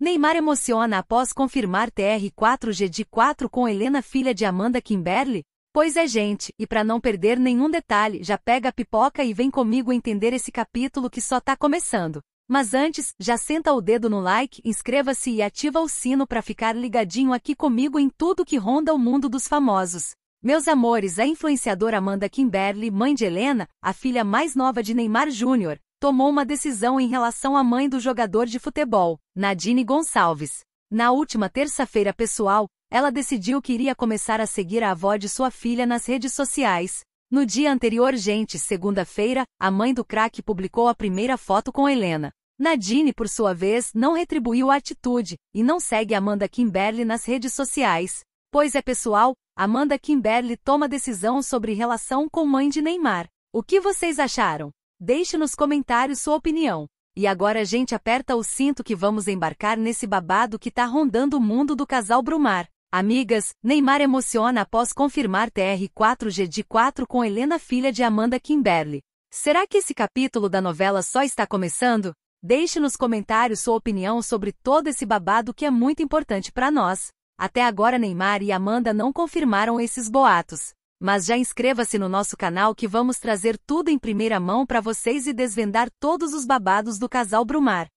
Neymar emociona após confirmar TR4G de 4 com Helena filha de Amanda Kimberly? Pois é gente, e para não perder nenhum detalhe, já pega a pipoca e vem comigo entender esse capítulo que só tá começando. Mas antes, já senta o dedo no like, inscreva-se e ativa o sino para ficar ligadinho aqui comigo em tudo que ronda o mundo dos famosos. Meus amores, a influenciadora Amanda Kimberly, mãe de Helena, a filha mais nova de Neymar Jr., tomou uma decisão em relação à mãe do jogador de futebol, Nadine Gonçalves. Na última terça-feira pessoal, ela decidiu que iria começar a seguir a avó de sua filha nas redes sociais. No dia anterior, gente, segunda-feira, a mãe do craque publicou a primeira foto com Helena. Nadine, por sua vez, não retribuiu a atitude e não segue Amanda Kimberly nas redes sociais. Pois é pessoal, Amanda Kimberly toma decisão sobre relação com mãe de Neymar. O que vocês acharam? Deixe nos comentários sua opinião. E agora a gente aperta o cinto que vamos embarcar nesse babado que tá rondando o mundo do casal Brumar. Amigas, Neymar emociona após confirmar TR4G de 4 com Helena filha de Amanda Kimberly. Será que esse capítulo da novela só está começando? Deixe nos comentários sua opinião sobre todo esse babado que é muito importante para nós. Até agora Neymar e Amanda não confirmaram esses boatos. Mas já inscreva-se no nosso canal que vamos trazer tudo em primeira mão para vocês e desvendar todos os babados do casal Brumar.